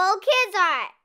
Playable Kids Art.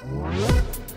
Thank you.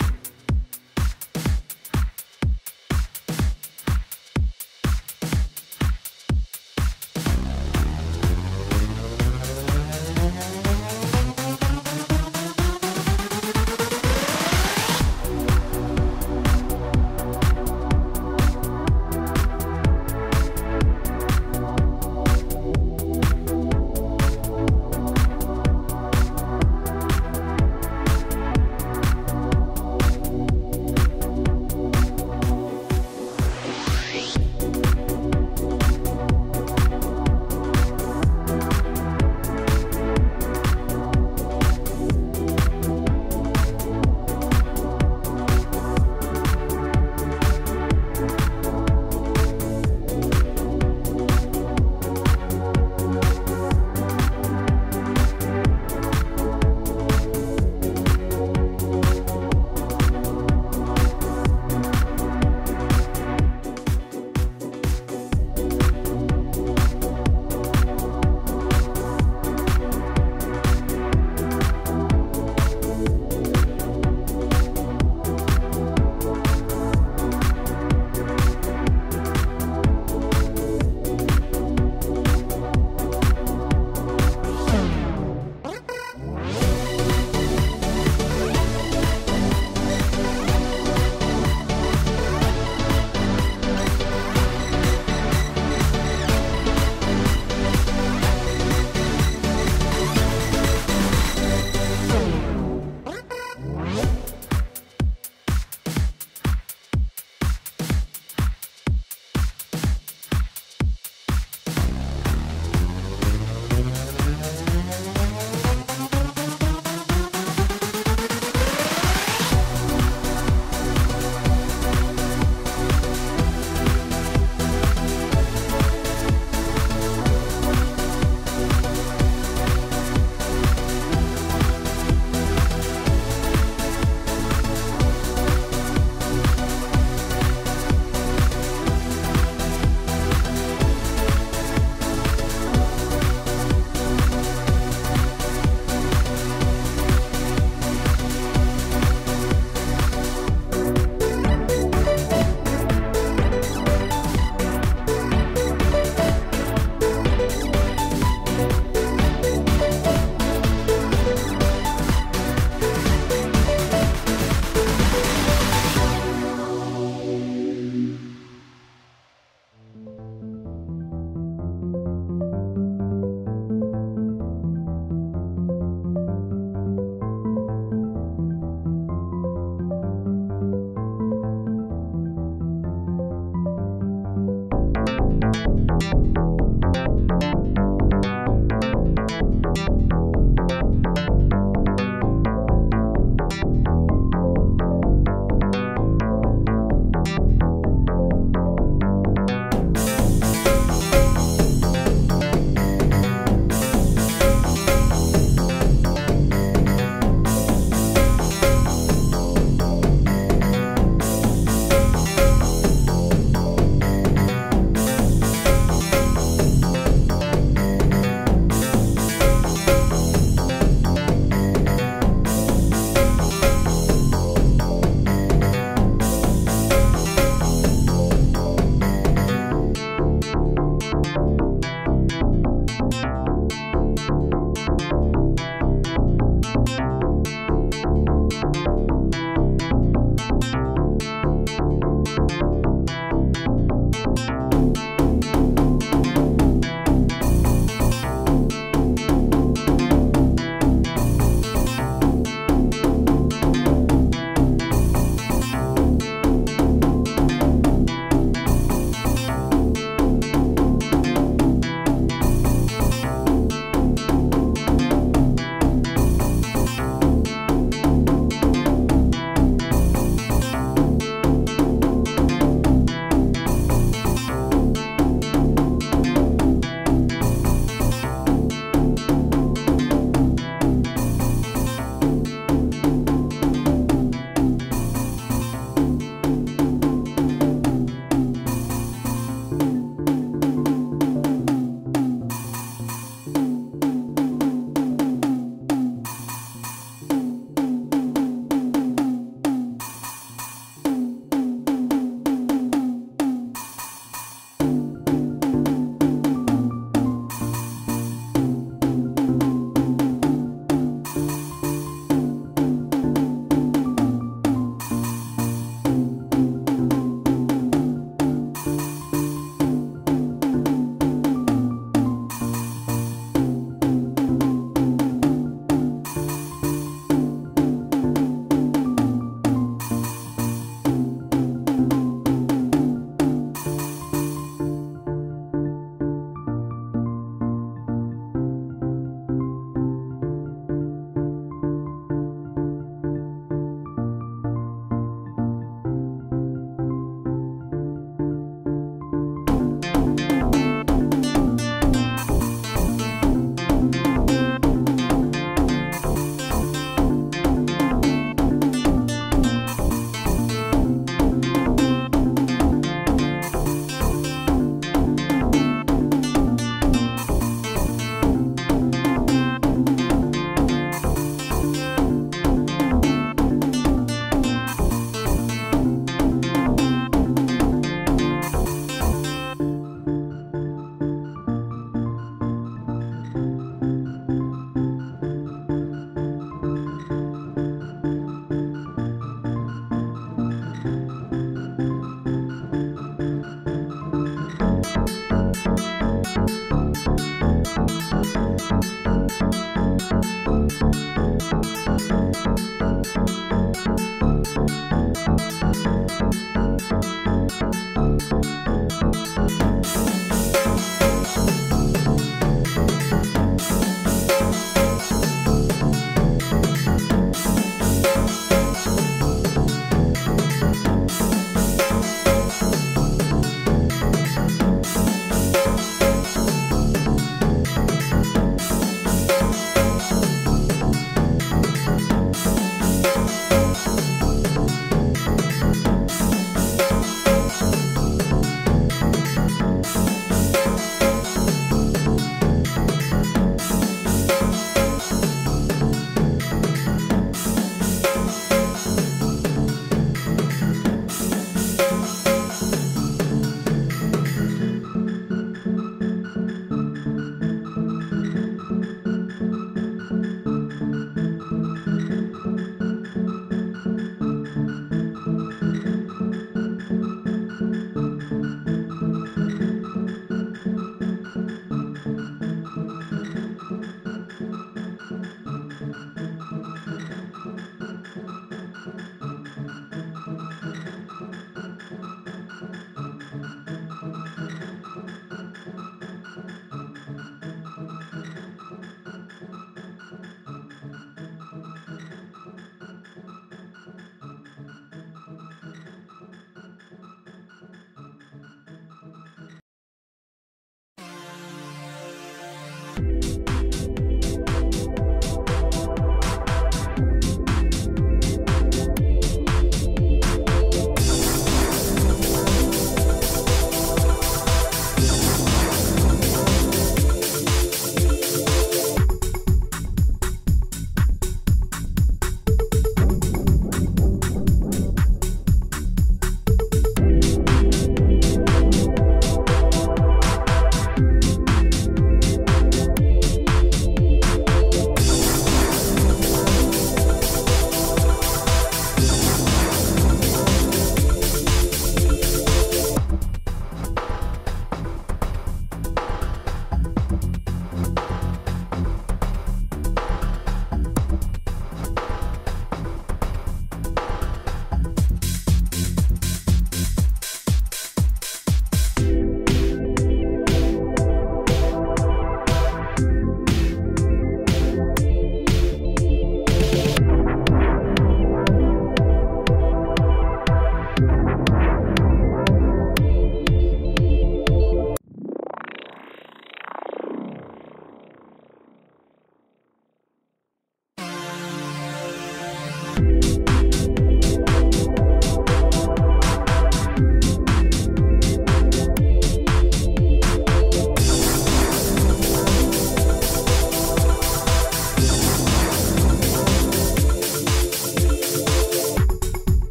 Bye.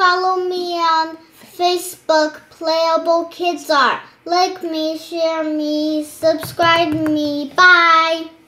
Follow me on Facebook, Playable Kids Art. Like me, share me, subscribe me. Bye.